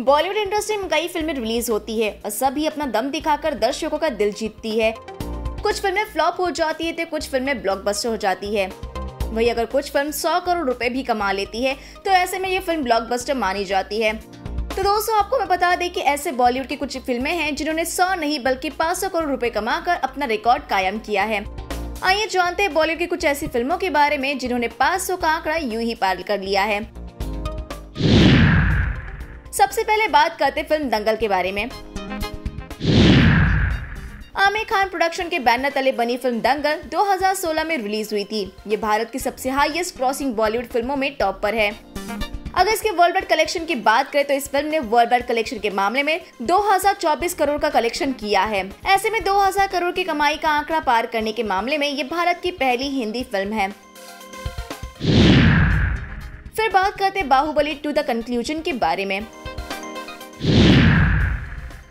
Bollywood industry में कई फ़िल्में रिलीज़ होती है और सभी अपना दम दिखाकर दर्शकों का दिल जीतती है। कुछ फ़िल्में फ्लॉप हो जाती है तो कुछ फ़िल्में ब्लॉकबस्टर हो जाती है। वही अगर कुछ फ़िल्म 100 करोड़ रुपए भी कमा लेती है तो ऐसे में ये फ़िल्म ब्लॉकबस्टर मानी जाती है। तो दोस्तों, आपको मैं बता दें कि ऐसे बॉलीवुड की कुछ फ़िल्में हैं जिन्होंने 100 नहीं बल्कि 500 करोड़ रुपए कमाकर अपना रिकॉर्ड कायम किया है। आइए जानते हैं बॉलीवुड की कुछ ऐसी फ़िल्मों के बारे में जिन्होंने 500 का आंकड़ा यूँ ही पार कर लिया है। सबसे पहले बात करते फ़िल्म दंगल के बारे में। आमिर खान प्रोडक्शन के बैनर तले बनी फ़िल्म दंगल 2016 में रिलीज़ हुई थी। ये भारत की सबसे हाईएस्ट क्रॉसिंग बॉलीवुड फ़िल्मों में टॉप पर है। अगर इसके वर्ल्ड वाइड कलेक्शन की बात करें तो इस फ़िल्म ने वर्ल्ड वाइड कलेक्शन के मामले में 2024 करोड़ का कलेक्शन किया है। ऐसे में 2000 करोड़ की कमाई का आंकड़ा पार करने के मामले में ये भारत की पहली हिंदी फ़िल्म है। बात करते हैं बाहुबली टू द कंक्लूजन के बारे में।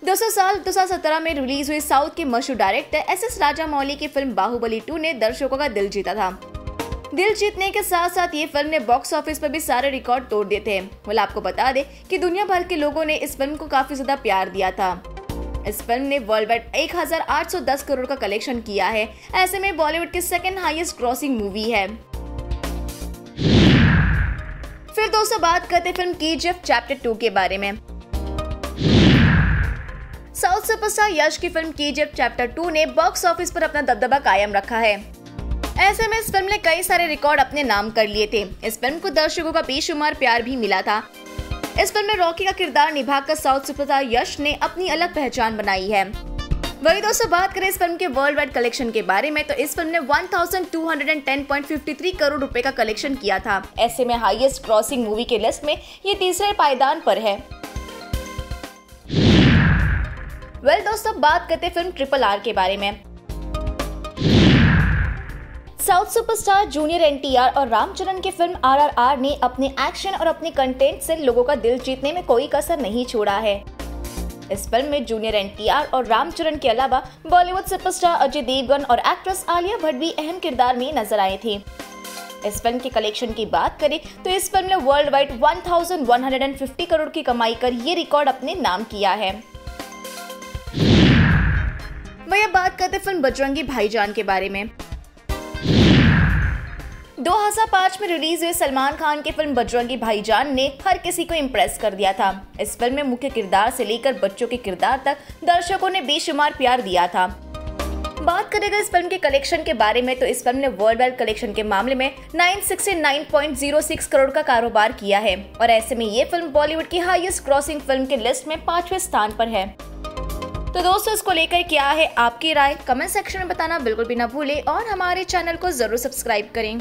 200 साल 2017 में रिलीज़ हुई साउथ के मशहूर director S S Rajamouli की फ़िल्म बाहुबली टू ने दर्शकों का दिल जीता था। दिल जीतने के साथ साथ ये फ़िल्म ने बॉक्स ऑफ़िस पर भी सारे रिकॉर्ड तोड़ दिए थे। बोले आपको बता दे कि दुनिया भर के लोगों ने इस फ़िल्म को काफ़ी ज़्यादा प्यार दिया था। इस फ़िल्म ने वर्ल्ड वाइड एक हज़ार आठ सौ दस करोड़ का कलेक्शन किया है। ऐसे में बॉलीवुड की सेकेंड हाईएस्ट क्रॉसिंग मूवी है। फिर दोस्तों बात करते फ़िल्म की चैप्टर टू के बारे में। साउथ सुपरस्टार यश की फ़िल्म की जेफ चैप्टर टू ने बॉक्स ऑफ़िस पर अपना दबदबा कायम रखा है। ऐसे में इस फ़िल्म ने कई सारे रिकॉर्ड अपने नाम कर लिए थे। इस फ़िल्म को दर्शकों का बेशुमार प्यार भी मिला था। इस फ़िल्म में रॉकी का किरदार निभाकर साउथ सुपरस्टार यश ने अपनी अलग पहचान बनाई है। वही दोस्तों बात करें इस फ़िल्म के वर्ल्ड वाइड कलेक्शन के बारे में तो इस फ़िल्म ने 1210.53 करोड़ रुपए का कलेक्शन किया था। ऐसे में हाईएस्ट क्रॉसिंग मूवी के लिस्ट में ये तीसरे पायदान पर है। वेल well, दोस्तों बात करते फ़िल्म ट्रिपल आर के बारे में। साउथ सुपरस्टार जूनियर एनटीआर और रामचरण की फ़िल्म आरआरआर ने अपने एक्शन और अपने कंटेंट से लोगों का दिल जीतने में कोई कसर नहीं छोड़ा है। इस फ़िल्म में जूनियर एनटीआर और रामचरण के अलावा बॉलीवुड सुपरस्टार अजय देवगन और एक्ट्रेस आलिया भट्ट भी अहम किरदार में नज़र आए थे। इस फ़िल्म के कलेक्शन की बात करें तो इस फ़िल्म ने वर्ल्ड वाइड 1150 करोड़ की कमाई कर ये रिकॉर्ड अपने नाम किया है। वही बात करते फ़िल्म बजरंगी भाईजान के बारे में। 2005 में रिलीज़ हुए सलमान खान की फ़िल्म बजरंगी भाईजान ने हर किसी को इम्प्रेस कर दिया था। इस फ़िल्म में मुख्य किरदार से लेकर बच्चों के किरदार तक दर्शकों ने बेशुमार प्यार दिया था। बात करेगा इस फ़िल्म के कलेक्शन के बारे में तो इस फ़िल्म ने वर्ल्ड वाइड कलेक्शन के मामले में 969.06 करोड़ का कारोबार किया है। और ऐसे में ये फ़िल्म बॉलीवुड की हाईएस्ट क्रॉसिंग फ़िल्म के लिस्ट में पाँचवें स्थान पर है। तो दोस्तों, इसको लेकर क्या है आपकी राय? कमेंट सेक्शन में बताना बिल्कुल भी ना भूले और हमारे चैनल को ज़रूर सब्सक्राइब करें।